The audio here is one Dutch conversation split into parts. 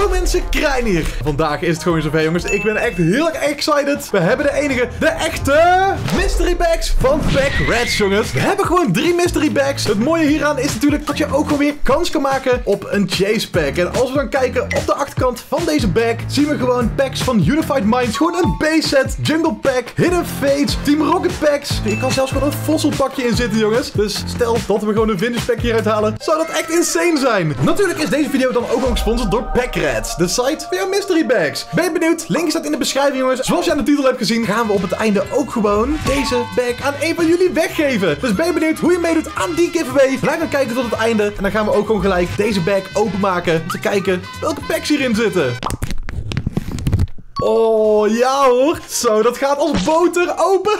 Hallo mensen, Krijn hier. Vandaag is het gewoon zover jongens. Ik ben echt heel erg excited. We hebben de enige, de echte mystery bags van Pack Rats jongens. We hebben gewoon drie mystery bags. Het mooie hieraan is natuurlijk dat je ook gewoon weer kans kan maken op een chase pack. En als we dan kijken op de achterkant van deze bag, zien we gewoon packs van Unified Minds. Gewoon een base set, jungle pack, hidden fates, Team Rocket packs. Je kan zelfs gewoon een fossil pakje in zitten jongens. Dus stel dat we gewoon een vintage pack hieruit halen, zou dat echt insane zijn. Natuurlijk is deze video dan ook nog gesponsord door De site voor jouw mystery bags. Ben je benieuwd? Link staat in de beschrijving, jongens. Zoals je aan de titel hebt gezien, gaan we op het einde ook gewoon deze bag aan een van jullie weggeven. Dus ben je benieuwd hoe je meedoet aan die giveaway? Blijf dan kijken tot het einde. En dan gaan we ook gewoon gelijk deze bag openmaken. Om te kijken welke packs hierin zitten. Oh, ja hoor. Zo, dat gaat als boter open.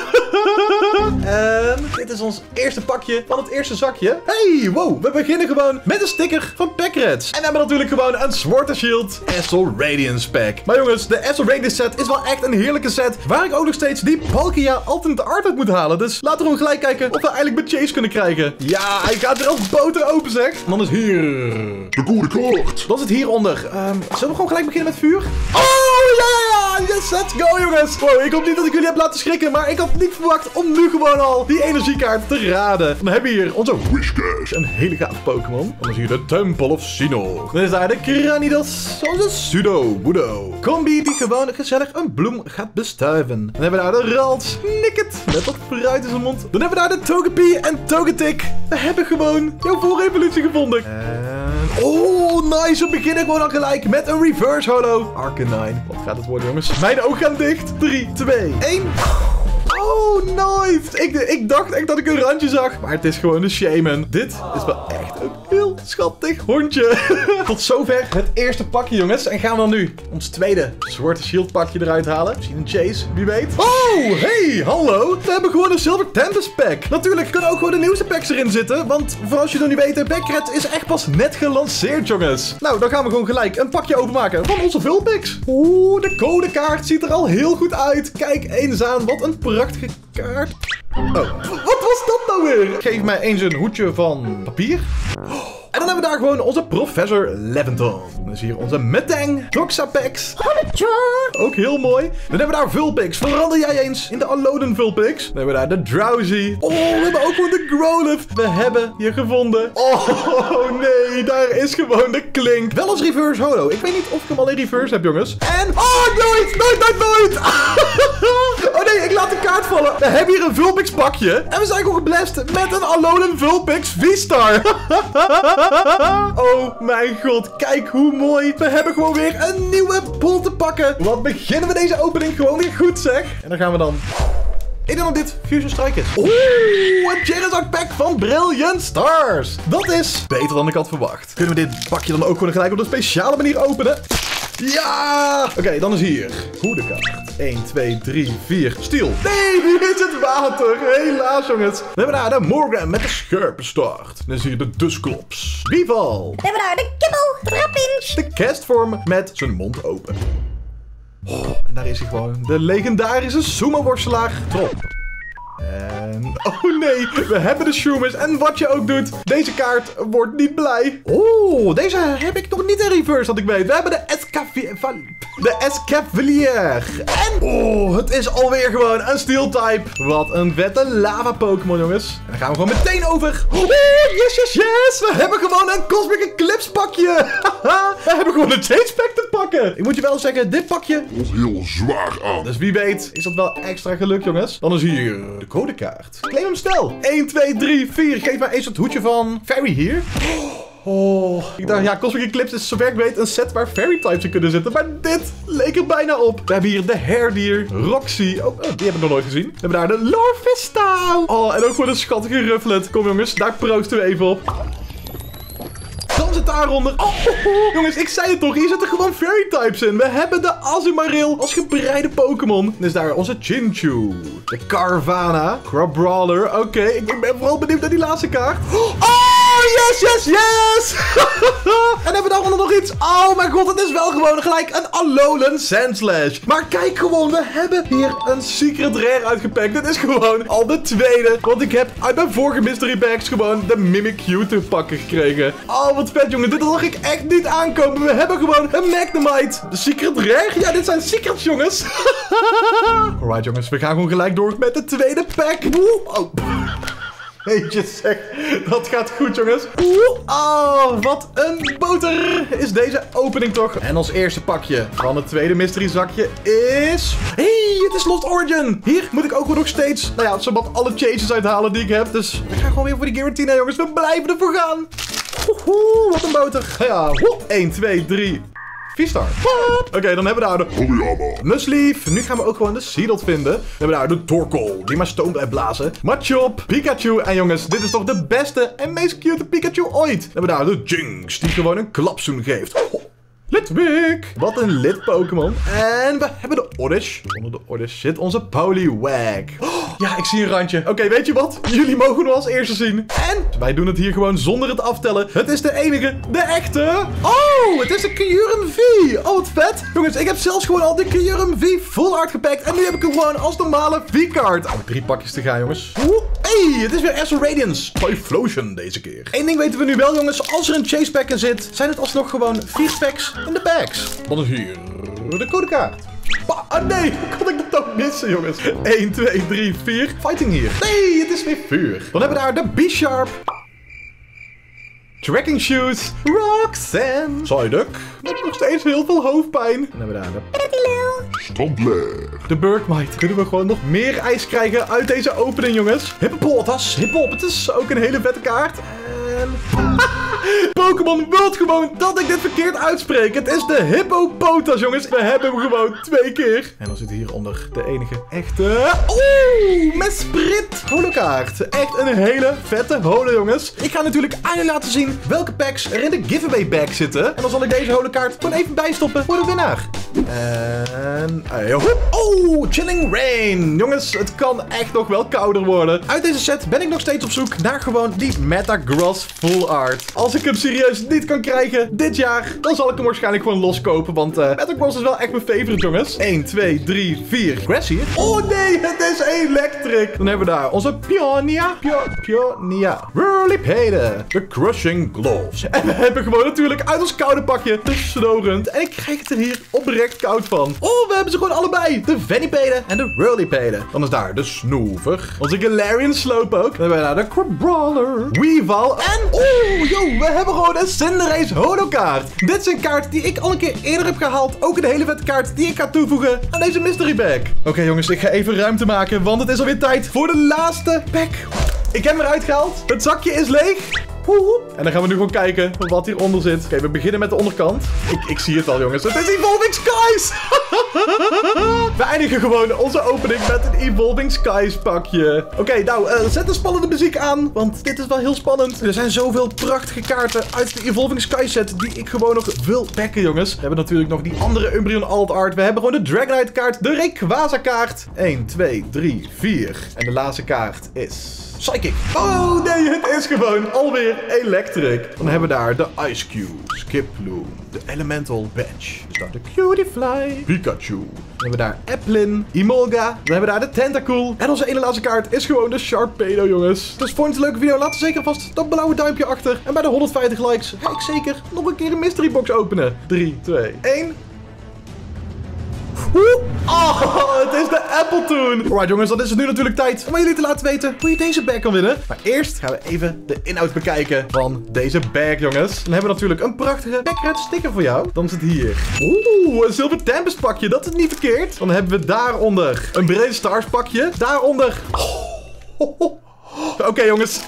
en dit is ons eerste pakje van het eerste zakje. Hey, wow. We beginnen gewoon met een sticker van Packrats. En we hebben natuurlijk gewoon een Sword Shield Essel Radiance pack. Maar jongens, de Essel Radiance set is wel echt een heerlijke set. Waar ik ook nog steeds die Palkia Ultimate Art uit moet halen. Dus laten we gewoon gelijk kijken of we eigenlijk met Chase kunnen krijgen. Ja, hij gaat er als boter open zeg. En dan is hier... De goede kaart. Dan zit hieronder. Ehm zullen we gewoon gelijk beginnen met vuur? Oh, ja! Yes, let's go, jongens. Wow, ik hoop niet dat ik jullie heb laten schrikken, maar ik had niet verwacht om nu gewoon al die energiekaart te raden. Dan hebben we hier onze Whiscash, een hele gave Pokémon. Dan is hier de Temple of Sinnoh. Dan is daar de Kranidos, onze Pseudo Wudo. Combi die gewoon gezellig een bloem gaat bestuiven. Dan hebben we daar de Ralts, Nicket, met wat fruit in zijn mond. Dan hebben we daar de Togepi en Togetic. We hebben gewoon jouw voorevolutie gevonden. En... Oh, nice. We beginnen gewoon al gelijk met een reverse holo. Arcanine. Wat gaat het worden, jongens? Mijn ogen gaan dicht. 3, 2, 1. Ik, ik dacht echt dat ik een randje zag. Maar het is gewoon een shaman. Dit is wel echt een heel schattig hondje. Tot zover het eerste pakje, jongens. En gaan we dan nu ons tweede zwarte shield pakje eruit halen. Misschien een chase, wie weet. Oh, hey, hallo. We hebben gewoon een Silver Tempest pack. Natuurlijk kunnen ook gewoon de nieuwste packs erin zitten. Want voor als je het nog niet weet, Backred is echt pas net gelanceerd, jongens. Nou, dan gaan we gewoon gelijk een pakje openmaken van onze vulpix. Oeh, de codekaart ziet er al heel goed uit. Kijk eens aan, wat een prachtige kaart. Oh, wat was dat nou weer? Geef mij eens een hoedje van papier. En dan hebben we daar gewoon onze Professor Leventon. Dan is hier onze Metang, Toxapex. Ook heel mooi. Dan hebben we daar Vulpix. Verander jij eens in de Alolan Vulpix. Dan hebben we daar de Drowsy. Oh, we hebben ook gewoon de Growlithe. We hebben hier gevonden. Oh, nee. Daar is gewoon de Klink. Wel als reverse holo. Ik weet niet of ik hem al in reverse heb, jongens. En... Oh, nooit. Nooit, nooit, nooit. Ik laat de kaart vallen. We hebben hier een Vulpix pakje. En we zijn gewoon geblest met een Alolan Vulpix V-Star. oh mijn god, kijk hoe mooi. We hebben gewoon weer een nieuwe bol te pakken. Wat beginnen we deze opening gewoon weer goed zeg. En dan gaan we dan... Ik denk dat dit Fusion Strike is. Oeh, een Charizard pack van Brilliant Stars. Dat is beter dan ik had verwacht. Kunnen we dit pakje dan ook gewoon gelijk op een speciale manier openen? Ja! Oké, dan is hier. Goede kaart. 1, 2, 3, 4. Stiel. Nee, nu is het water. Helaas, jongens. We hebben daar de Morgan met de scherpe start. Dan is hier de Dusclops. Rival. We hebben daar de kibbel, Trapinch. De castvorm met zijn mond open. Oh, en daar is hij gewoon. De legendarische sumo-worstelaar Trop. En... Oh nee, we hebben de Shroomis. En wat je ook doet, deze kaart wordt niet blij. Oh, deze heb ik nog niet in reverse, dat ik weet. We hebben de Escavalier. De Escavalier. En... Oh, het is alweer gewoon een Steel type. Wat een vette lava Pokémon, jongens. En dan gaan we gewoon meteen over. Yes, yes, yes. We hebben gewoon een Cosmic Eclipse pakje. we hebben gewoon een Change Pack pakken. Ik moet je wel zeggen, dit pakje... Voelt heel zwaar aan. Dus wie weet is dat wel extra geluk, jongens. Dan is hier de codekaart. Claim hem snel. 1, 2, 3, 4. Geef mij eens het hoedje van Fairy hier. Oh, ik dacht, ja, Cosmic Eclipse is zover ik weet een set waar Fairy types in kunnen zitten. Maar dit leek er bijna op. We hebben hier de Herdier, Roxy. Oh, oh, die heb ik nog nooit gezien. We hebben daar de Lorvista. Oh, en ook voor een schattige Rufflet. Kom jongens, daar proosten we even op. Daaronder... Oh, jongens, ik zei het toch. Hier zitten gewoon fairy types in. We hebben de Azumarill als gebreide Pokémon. Is daar onze Chinchu. De Carvana. Crabrawler. Oké, ik ben vooral benieuwd naar die laatste kaart. Oh, Yes, yes, yes! en hebben we daaronder nog iets? Oh mijn god, het is wel gewoon gelijk een Alolan Sandslash. Maar kijk gewoon, we hebben hier een Secret Rare uitgepakt. Dit is gewoon al de tweede. Want ik heb uit mijn vorige Mystery Bags gewoon de Mimikyu te pakken gekregen. Oh, wat vet jongen. Dit zag ik echt niet aankomen. We hebben gewoon een Magnemite. De Secret Rare? Ja, dit zijn secrets jongens. Alright jongens, we gaan gewoon gelijk door met de tweede pack. Oh. Jeetje zeg, dat gaat goed jongens. Oeh, oh, wat een boter is deze opening toch. En ons eerste pakje van het tweede mystery zakje is... hey, het is Lost Origin. Hier moet ik ook nog steeds, nou ja, zowat alle changes uithalen die ik heb. Dus we gaan gewoon weer voor die Giratina jongens. We blijven ervoor gaan. Oeh, wat een boter. Ja, woe. 1, 2, 3... V-star. Oké, dan hebben we daar de Horiyama. Muslief. Nu gaan we ook gewoon de Seedot vinden. We hebben daar de Torkoal, die maar stoom blijft blazen. Machop, Pikachu. En jongens, dit is toch de beste en meest cute Pikachu ooit. We hebben daar de Jinx, die gewoon een klapzoen geeft. Wat een lid Pokémon. En we hebben de Oddish. Onder de Oddish zit onze Poliwag. Oh, ja, ik zie een randje. Oké, weet je wat? Jullie mogen hem als eerste zien. En wij doen het hier gewoon zonder het aftellen. Het is de enige, de echte. Oh, het is de Kyurem V. Oh, wat vet. Jongens, ik heb zelfs gewoon al de Kyurem V full art gepakt. En nu heb ik hem gewoon als normale V-card. Oh, drie pakjes te gaan, jongens. Oeh, hey, het is weer Astral Radiance. Typhlosion deze keer. Eén ding weten we nu wel, jongens. Als er een chase pack in zit, zijn het alsnog gewoon vier packs in de bags. Dan is hier de codekaart. Pa- Ah nee, hoe kon ik dat ook missen, jongens? 1, 2, 3, 4. Fighting hier. Nee, het is weer vuur. Dan hebben we daar de B-Sharp. Tracking shoes. Roxanne. Psyduck. Met nog steeds heel veel hoofdpijn. Dan hebben we daar de, Standler. de Burkmite. Kunnen we gewoon nog meer ijs krijgen uit deze opening, jongens? Hippopotas. Hippopotas. Ook een hele vette kaart. En... Pokémon wilt gewoon dat ik dit verkeerd uitspreek. Het is de Hippopotas, jongens. We hebben hem gewoon twee keer. En dan zit hieronder de enige echte... Oeh, Mesprit holokaart. Echt een hele vette holo, jongens. Ik ga natuurlijk aan jullie laten zien welke packs er in de giveaway bag zitten. En dan zal ik deze holokaart gewoon even bijstoppen voor de winnaar. En... eh. Oh, Chilling Rain. Jongens, het kan echt nog wel kouder worden. Uit deze set ben ik nog steeds op zoek naar gewoon die Metagross Full Art. Als ik hem serieus niet kan krijgen dit jaar, dan zal ik hem waarschijnlijk gewoon loskopen. Want eh Metagross is wel echt mijn favorite, jongens. 1, 2, 3, 4. Grass hier. Oh nee, het is electric. Dan hebben we daar onze Pionia. Pio, Pionia. Whirlipede. De Crushing Gloves. En we hebben gewoon natuurlijk uit ons koude pakje de Snowrund. En ik krijg het er hier oprecht koud van. Oh, we hebben ze gewoon allebei. De Venipede en de Whirlipede. Dan is daar de Snoever. Onze Galarian Slowpoke. Dan hebben we daar de Crabrawler. Weavile. En, oeh, yo, we hebben gewoon een Cinderace holokaart. Dit is een kaart die ik al een keer eerder heb gehaald. Ook een hele vette kaart die ik ga toevoegen aan deze mystery bag. Oké jongens, ik ga even ruimte maken, want het is alweer tijd voor de laatste pack. Ik heb hem eruit gehaald. Het zakje is leeg. En dan gaan we nu gewoon kijken wat hieronder zit. Oké, we beginnen met de onderkant. Ik, ik zie het al, jongens. Het is Evolving Skies! we eindigen gewoon onze opening met een Evolving Skies pakje. Oké, nou, eh, zet de spannende muziek aan, want dit is wel heel spannend. Er zijn zoveel prachtige kaarten uit de Evolving Skies set die ik gewoon nog wil pakken, jongens. We hebben natuurlijk nog die andere Umbreon Alt Art. We hebben gewoon de Dragonite kaart, de Rayquaza kaart. 1, 2, 3, 4. En de laatste kaart is... Psychic. Oh nee, het is gewoon alweer electric. Dan hebben we daar de Ice Cube, Skiploom, de Elemental Bench. Dus daar de Cutiefly, Pikachu. Dan hebben we daar Applin, Emolga. Dan hebben we daar de Tentacool. En onze ene laatste kaart is gewoon de Sharpedo, jongens. Dus vond je het een leuke video? Laat zeker vast dat blauwe duimpje achter. En bij de 150 likes ga ik zeker nog een keer een mystery box openen. 3, 2, 1. Oeh. Oh, het is de Appletoon. Alright jongens, dan is het nu natuurlijk tijd om jullie te laten weten hoe je deze bag kan winnen. Maar eerst gaan we even de inhoud bekijken van deze bag, jongens. Dan hebben we natuurlijk een prachtige Backred sticker voor jou. Dan zit hier. Oeh, een Silver Tempest pakje. Dat is niet verkeerd. Dan hebben we daaronder een Brave Stars pakje. Daaronder... Oh, Oké jongens.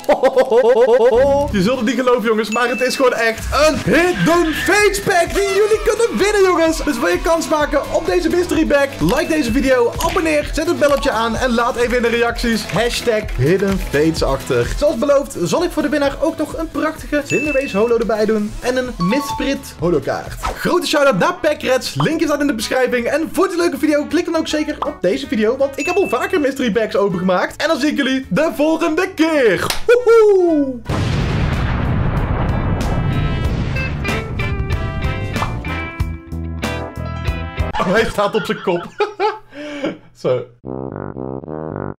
Je zult het niet geloven jongens, maar het is gewoon echt een Hidden Fates pack die jullie kunnen winnen jongens. Dus wil je kans maken op deze mystery bag? Like deze video, abonneer, zet het belletje aan en laat even in de reacties hashtag Hidden Fates achter. Zoals beloofd zal ik voor de winnaar ook nog een prachtige Cinderace holo erbij doen en een Midsprit holokaart. Grote shout-out naar Packreds, linkje staat in de beschrijving. En voor deze leuke video, klik dan ook zeker op deze video, want ik heb al vaker mystery bags opengemaakt. En dan zie ik jullie de volgende Oh, hij staat op zijn kop. Zo.